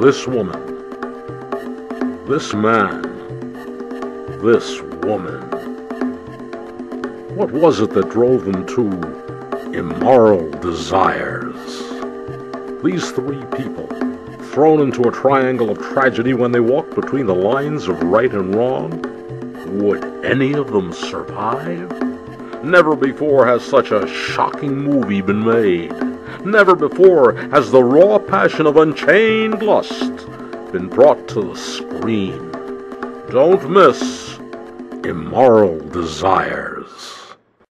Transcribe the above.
This woman. This man. This woman. What was it that drove them to immoral desires? These three people, thrown into a triangle of tragedy when they walked between the lines of right and wrong, would any of them survive? Never before has such a shocking movie been made. Never before has the raw passion of unchained lust been brought to the screen. Don't miss Immoral Desires.